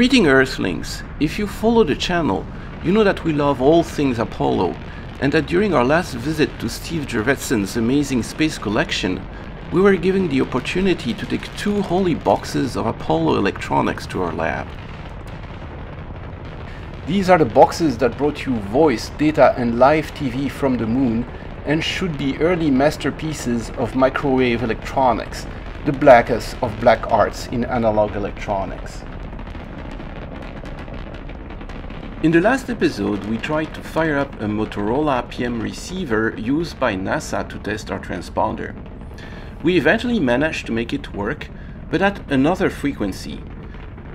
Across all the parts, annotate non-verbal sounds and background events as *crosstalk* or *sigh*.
Greeting Earthlings! If you follow the channel, you know that we love all things Apollo, and that during our last visit to Steve Jurvetson's amazing space collection, we were given the opportunity to take two holy boxes of Apollo electronics to our lab. These are the boxes that brought you voice, data and live TV from the moon and should be early masterpieces of microwave electronics, the blackest of black arts in analog electronics. In the last episode, we tried to fire up a Motorola PM receiver used by NASA to test our transponder. We eventually managed to make it work, but at another frequency.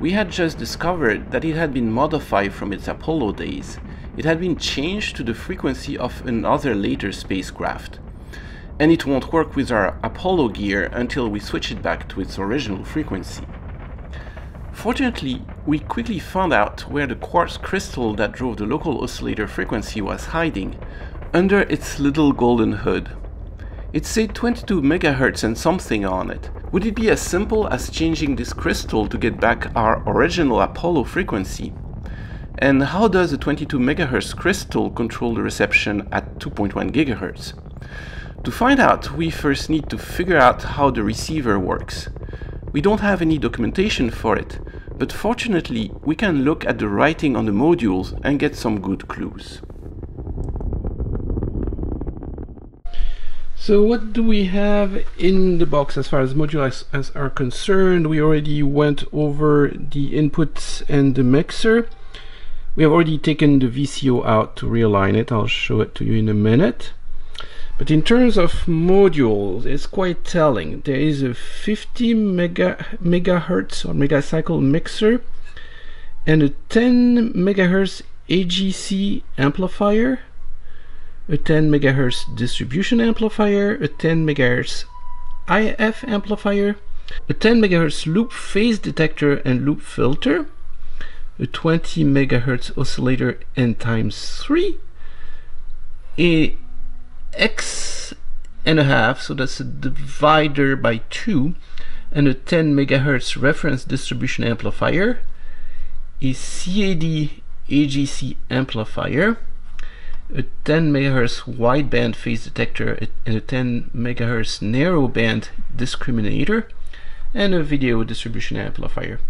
We had just discovered that it had been modified from its Apollo days. It had been changed to the frequency of another later spacecraft. And it won't work with our Apollo gear until we switch it back to its original frequency. Fortunately, we quickly found out where the quartz crystal that drove the local oscillator frequency was hiding, under its little golden hood. It said 22 MHz and something on it. Would it be as simple as changing this crystal to get back our original Apollo frequency? And how does a 22 MHz crystal control the reception at 2.1 GHz? To find out, we first need to figure out how the receiver works. We don't have any documentation for it, but fortunately we can look at the writing on the modules and get some good clues. So what do we have in the box as far as modules as are concerned? We already went over the inputs and the mixer. We have already taken the VCO out to realign it. I'll show it to you in a minute. But in terms of modules, it's quite telling. There is a 50 mega megahertz or megacycle mixer and a 10 megahertz AGC amplifier, a 10 megahertz distribution amplifier, a 10 megahertz IF amplifier, a 10 megahertz loop phase detector and loop filter, a 20 megahertz oscillator n times 3, a x and a half, so that's a divider by 2, and a 10 megahertz reference distribution amplifier, a CAD AGC amplifier, a 10 megahertz wideband phase detector, and a 10 megahertz narrowband discriminator, and a video distribution amplifier.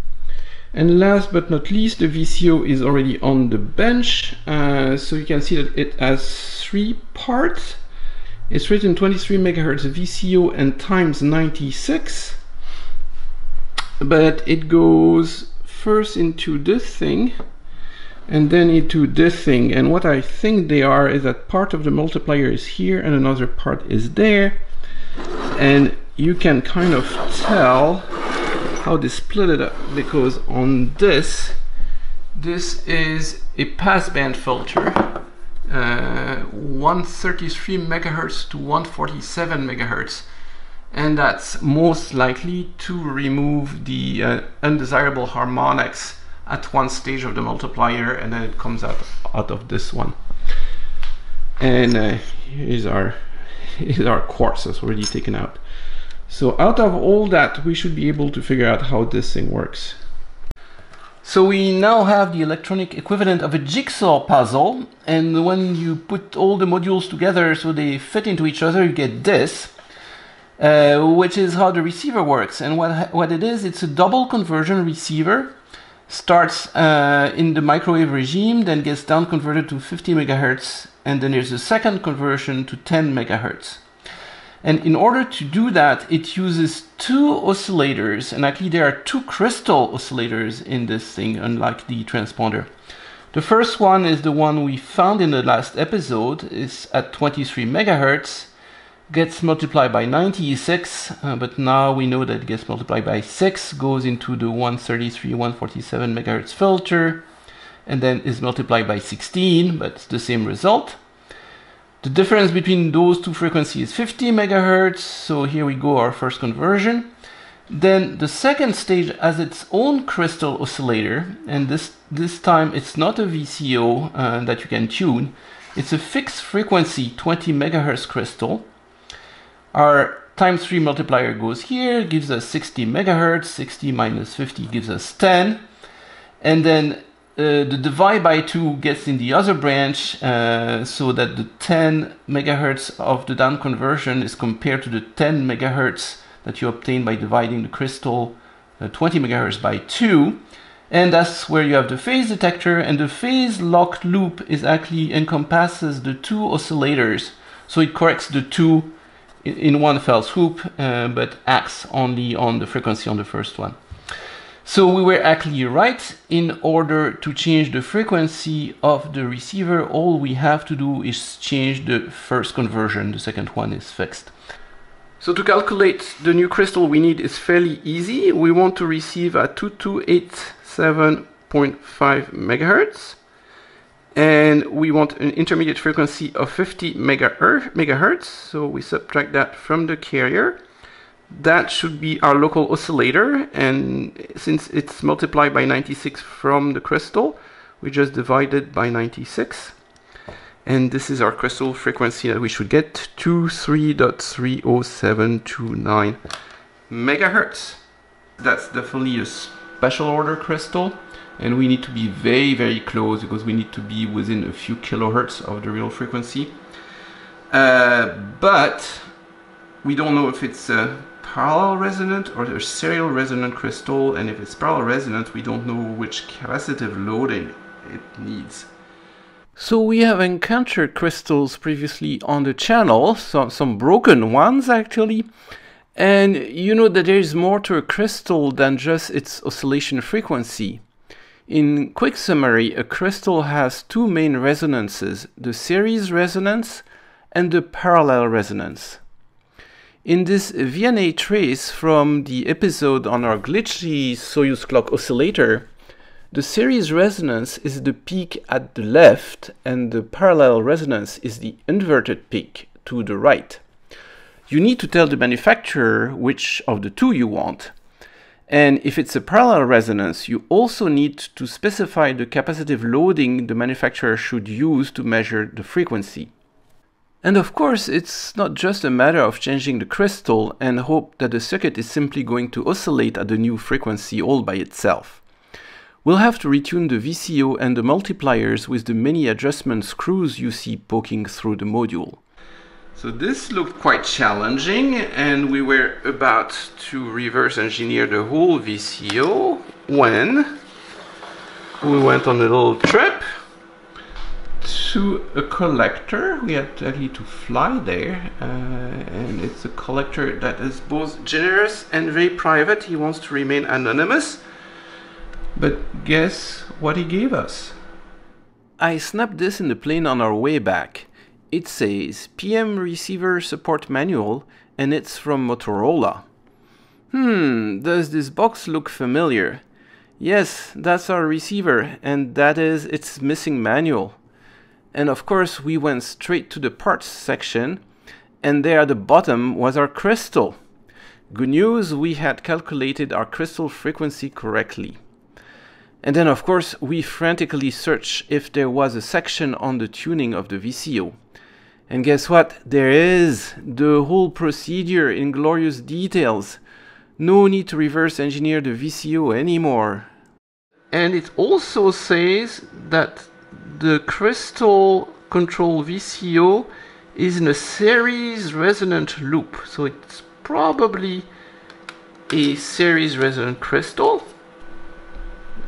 And last but not least, the VCO is already on the bench, uh, so you can see that it has three parts. It's written 23 megahertz VCO and times 96 but it goes first into this thing and then into this thing. And what I think they are is that part of the multiplier is here and another part is there. And you can kind of tell how they split it up because on this this is a passband filter uh, 133 megahertz to 147 megahertz. And that's most likely to remove the uh, undesirable harmonics at one stage of the multiplier and then it comes out out of this one. And uh, here's our *laughs* here's our quartz that's already taken out. So out of all that we should be able to figure out how this thing works so we now have the electronic equivalent of a jigsaw puzzle and when you put all the modules together so they fit into each other you get this uh, which is how the receiver works. And what, what it is it's a double conversion receiver starts uh, in the microwave regime then gets down converted to 50 megahertz and then there's a second conversion to 10 megahertz and in order to do that, it uses two oscillators, and actually there are two crystal oscillators in this thing, unlike the transponder. The first one is the one we found in the last episode, is at 23 megahertz, gets multiplied by 96, uh, but now we know that it gets multiplied by 6, goes into the 133, 147 megahertz filter, and then is multiplied by 16, but it's the same result. The difference between those two frequencies is 50 megahertz. So here we go, our first conversion. Then the second stage has its own crystal oscillator. And this, this time it's not a VCO uh, that you can tune. It's a fixed frequency 20 megahertz crystal. Our times 3 multiplier goes here, gives us 60 megahertz. 60 minus 50 gives us 10. And then uh, the divide by 2 gets in the other branch uh, so that the 10 megahertz of the down conversion is compared to the 10 megahertz that you obtain by dividing the crystal uh, 20 megahertz by 2 and that's where you have the phase detector and the phase locked loop is actually encompasses the two oscillators. So it corrects the two in one fell swoop uh, but acts only on the frequency on the first one so we were actually right in order to change the frequency of the receiver. All we have to do is change the first conversion. The second one is fixed. So to calculate the new crystal we need is fairly easy. We want to receive at 2287 7.5 megahertz. And we want an intermediate frequency of 50 megahertz. So we subtract that from the carrier that should be our local oscillator. And since it's multiplied by 96 from the crystal we just divide it by 96 and this is our crystal frequency that we should get 23.30729 megahertz. That's definitely a special order crystal and we need to be very very close because we need to be within a few kilohertz of the real frequency. Uh, but we don't know if it's a parallel resonant or a serial resonant crystal and if it's parallel resonant we don't know which capacitive loading it needs so we have encountered crystals previously on the channel, some, some broken ones actually, and you know that there is more to a crystal than just its oscillation frequency. In quick summary, a crystal has two main resonances, the series resonance and the parallel resonance. In this VNA trace from the episode on our glitchy Soyuz clock oscillator, the series resonance is the peak at the left and the parallel resonance is the inverted peak to the right you need to tell the manufacturer which of the two you want. And if it's a parallel resonance, you also need to specify the capacitive loading the manufacturer should use to measure the frequency. And of course, it's not just a matter of changing the crystal and hope that the circuit is simply going to oscillate at the new frequency all by itself. We'll have to retune the VCO and the multipliers with the many adjustment screws you see poking through the module. So this looked quite challenging and we were about to reverse engineer the whole VCO when we went on a little trip to a collector. We had to fly there uh, and it's a collector that is both generous and very private. He wants to remain anonymous. But guess what he gave us? I snapped this in the plane on our way back. It says PM Receiver Support Manual and it's from Motorola. Hmm, does this box look familiar? Yes, that's our receiver and that is its missing manual. And of course we went straight to the parts section and there at the bottom was our crystal. Good news, we had calculated our crystal frequency correctly. And then of course we frantically searched if there was a section on the tuning of the VCO. And guess what? There is the whole procedure in glorious details. No need to reverse engineer the VCO anymore. And it also says that the crystal control VCO is in a series resonant loop. So it's probably a series resonant crystal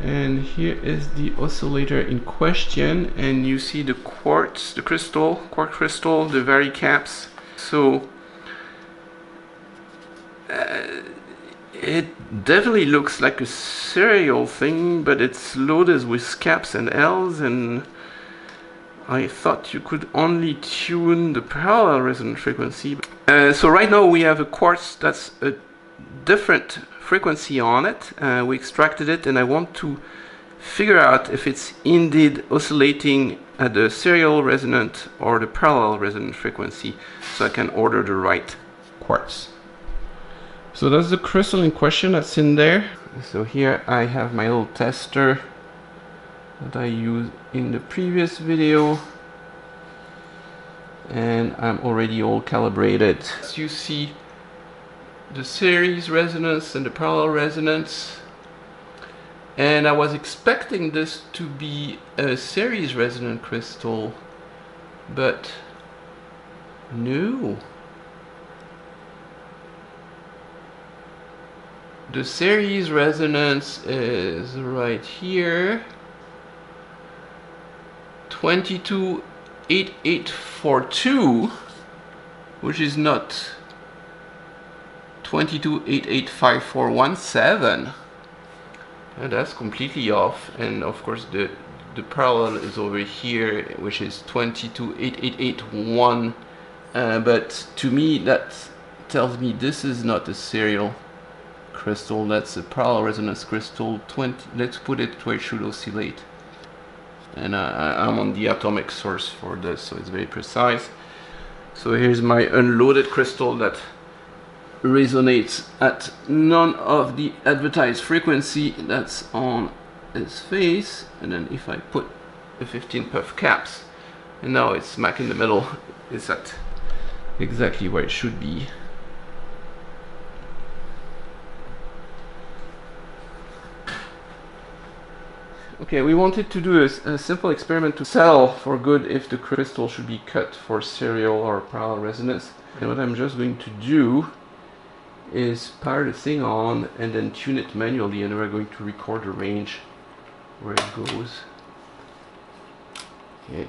and here is the oscillator in question and you see the quartz the crystal quartz crystal the varicaps. so uh, it definitely looks like a serial thing but it's loaded with caps and L's and I thought you could only tune the parallel resonant frequency uh, so right now we have a quartz that's a different frequency on it. Uh, we extracted it and I want to figure out if it's indeed oscillating at the serial resonant or the parallel resonant frequency so I can order the right quartz. So that's the crystal in question that's in there. So here I have my little tester that I used in the previous video and I'm already all calibrated. As you see the series resonance and the parallel resonance And I was expecting this to be a series resonant crystal, but no. The series resonance is right here. 228842, which is not 22885417 and that's completely off. And of course the the parallel is over here which is 228881 uh, but to me that tells me this is not a serial crystal. That's a parallel resonance crystal. 20 let's put it where it should oscillate and uh, I'm on the atomic source for this so it's very precise. So here's my unloaded crystal that resonates at none of the advertised frequency that's on its face. And then if I put the 15 puff caps and now it's smack in the middle it's at exactly where it should be Okay, we wanted to do a, a, simple experiment to settle for good if the crystal should be cut for serial or parallel resonance. And what I'm just going to do is power the thing on and then tune it manually and we're going to record the range where it goes. Okay.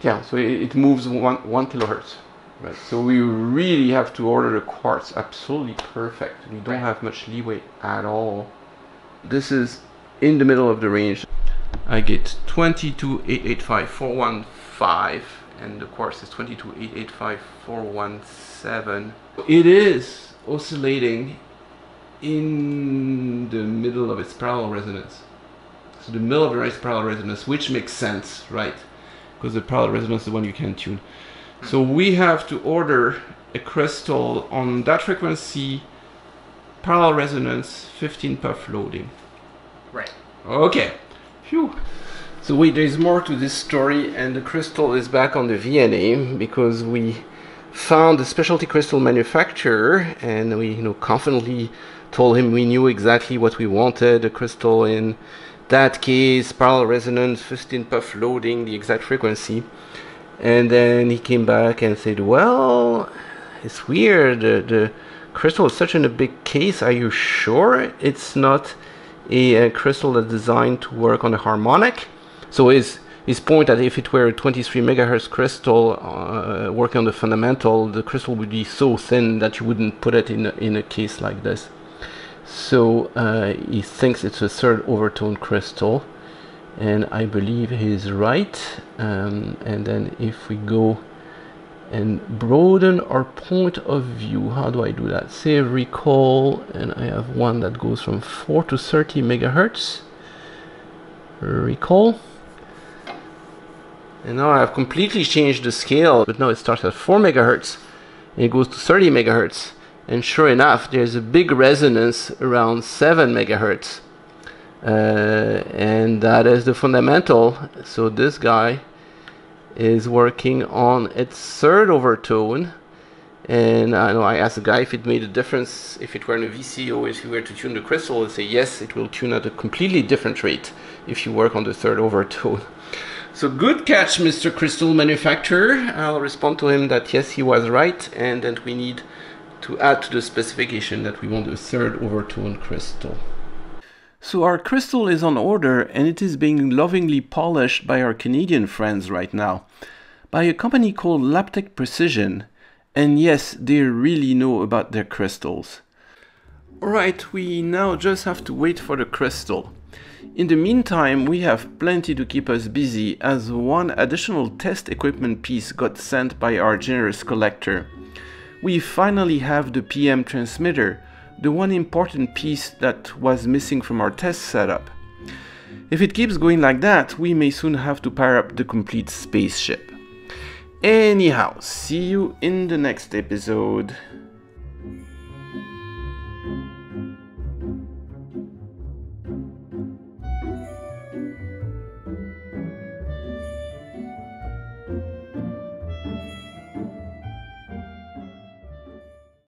Yeah so it, it moves one one kilohertz right? So we really have to order the quartz. Absolutely perfect. We don't have much leeway at all this is in the middle of the range. I get 22885415 and the quartz is 22885417 it is oscillating in the middle of its parallel resonance. So the middle of the its parallel resonance which makes sense right? Because the parallel resonance is the one you can tune. So we have to order a crystal on that frequency parallel resonance 15 puff loading right okay Phew. So wait, there's more to this story, and the crystal is back on the VNA because we found a specialty crystal manufacturer, and we, you know, confidently told him we knew exactly what we wanted: a crystal in that case, parallel resonance, 15 puff loading, the exact frequency. And then he came back and said, "Well, it's weird. The, the crystal is such in a big case. Are you sure it's not?" A, a crystal that's designed to work on a harmonic so his his point that if it were a 23 megahertz crystal uh, working on the fundamental, the crystal would be so thin that you wouldn't put it in a, in a case like this. So uh, he thinks it's a third overtone crystal, and I believe he's right. Um, and then if we go and broaden our point of view, how do I do that? Save recall, and I have one that goes from 4 to 30 megahertz. Recall. And now I've completely changed the scale but now it starts at 4 megahertz and it goes to 30 megahertz. And sure enough there's a big resonance around 7 megahertz. Uh, and that is the fundamental. So this guy is working on its third overtone and uh, I know I asked the guy if it made a difference if it were in a VCO if you were to tune the crystal and say yes it will tune at a completely different rate if you work on the third overtone *laughs* so good catch, Mr. Crystal Manufacturer. I'll respond to him that yes, he was right, and that we need to add to the specification that we want a third overtone crystal. So our crystal is on order and it is being lovingly polished by our Canadian friends right now by a company called Laptech Precision. And yes, they really know about their crystals. Alright, we now just have to wait for the crystal. In the meantime, we have plenty to keep us busy as one additional test equipment piece got sent by our generous collector. We finally have the PM transmitter, the one important piece that was missing from our test setup. If it keeps going like that, we may soon have to power up the complete spaceship. Anyhow, see you in the next episode.